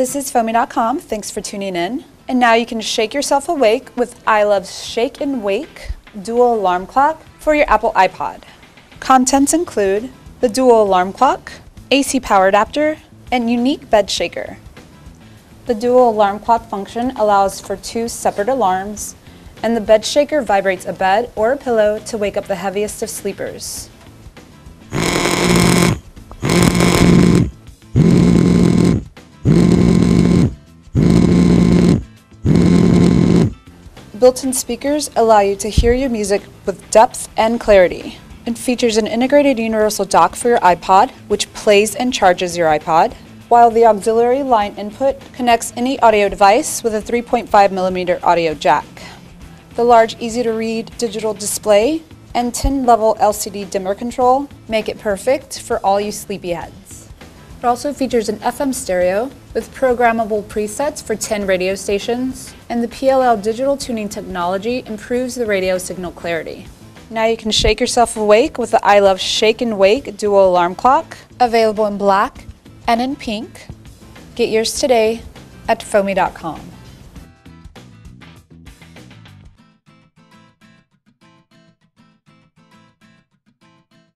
This is Fommy.com. Thanks for tuning in. And now you can shake yourself awake with I iLuv's Shake and Wake dual alarm clock for your Apple iPod. Contents include the dual alarm clock, AC power adapter, and unique bed shaker. The dual alarm clock function allows for two separate alarms, and the bed shaker vibrates a bed or a pillow to wake up the heaviest of sleepers. Built-in speakers allow you to hear your music with depth and clarity. It features an integrated universal dock for your iPod, which plays and charges your iPod, while the auxiliary line input connects any audio device with a 3.5mm audio jack. The large, easy-to-read digital display and 10-level LCD dimmer control make it perfect for all you sleepyheads. It also features an FM stereo with programmable presets for 10 radio stations, and the PLL digital tuning technology improves the radio signal clarity. Now you can shake yourself awake with the iLuv Shake and Wake dual alarm clock, available in black and in pink. Get yours today at fommy.com.